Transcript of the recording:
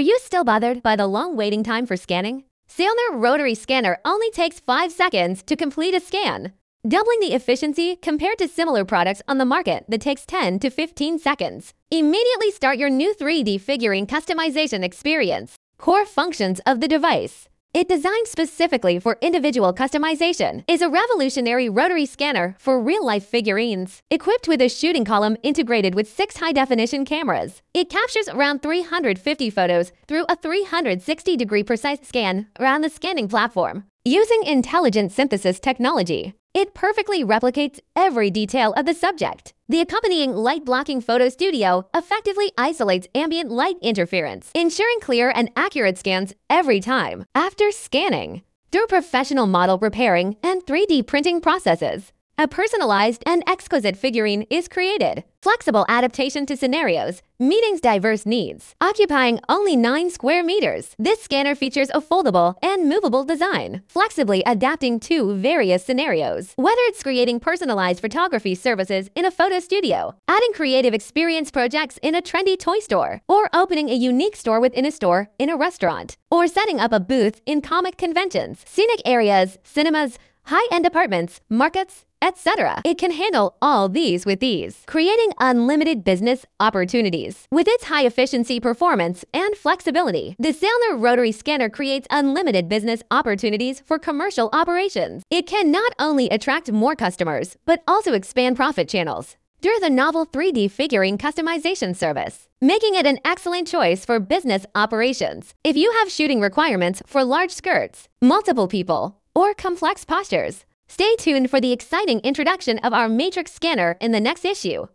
Are you still bothered by the long waiting time for scanning? Sailner Rotary Scanner only takes 5 seconds to complete a scan, doubling the efficiency compared to similar products on the market that takes 10 to 15 seconds. Immediately start your new 3D figurine customization experience. Core functions of the device. It designed specifically for individual customization is a revolutionary rotary scanner for real-life figurines. Equipped with a shooting column integrated with six high-definition cameras, it captures around 350 photos through a 360-degree precise scan around the scanning platform. Using intelligent synthesis technology, it perfectly replicates every detail of the subject. The accompanying light blocking photo studio effectively isolates ambient light interference, ensuring clear and accurate scans every time. After scanning, through professional model repairing and 3D printing processes, a personalized and exquisite figurine is created. Flexible adaptation to scenarios, meetings diverse needs. Occupying only 9 square meters, this scanner features a foldable and movable design, flexibly adapting to various scenarios. Whether it's creating personalized photography services in a photo studio, adding creative experience projects in a trendy toy store, or opening a unique store within a store in a restaurant, or setting up a booth in comic conventions, scenic areas, cinemas, high-end apartments, markets, etc. It can handle all these with ease, creating unlimited business opportunities. With its high efficiency performance and flexibility, the Sailner Rotary Scanner creates unlimited business opportunities for commercial operations. It can not only attract more customers, but also expand profit channels through the novel 3D figurine customization service, making it an excellent choice for business operations. If you have shooting requirements for large skirts, multiple people, or complex postures, Stay tuned for the exciting introduction of our Matrix scanner in the next issue.